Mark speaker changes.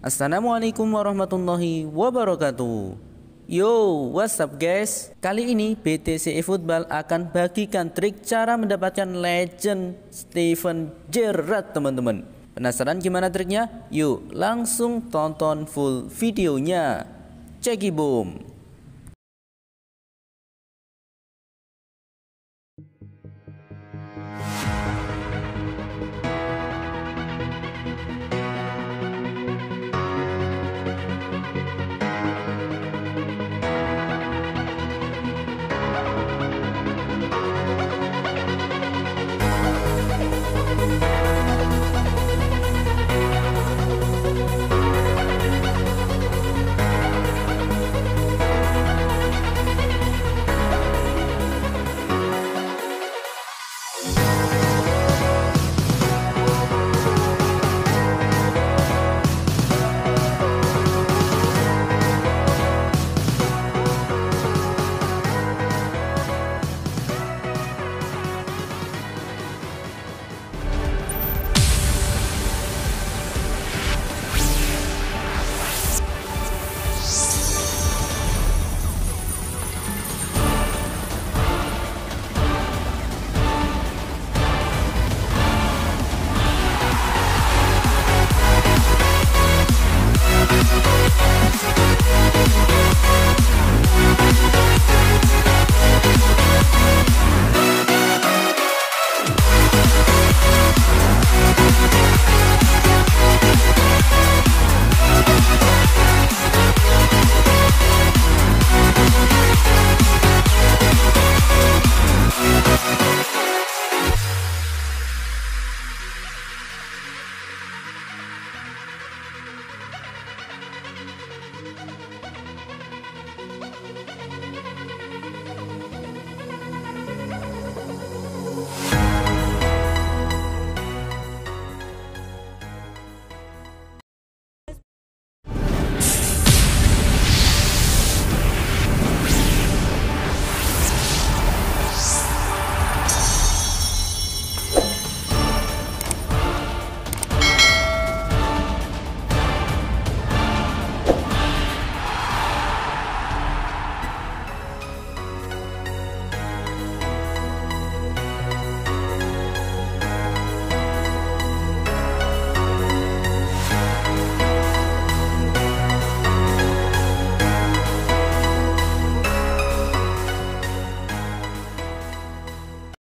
Speaker 1: Assalamualaikum warahmatullahi wabarakatuh Yo, what's up guys? Kali ini BTC Football akan bagikan trik cara mendapatkan legend Steven Gerrard teman-teman Penasaran gimana triknya? Yuk langsung tonton full videonya Ceki boom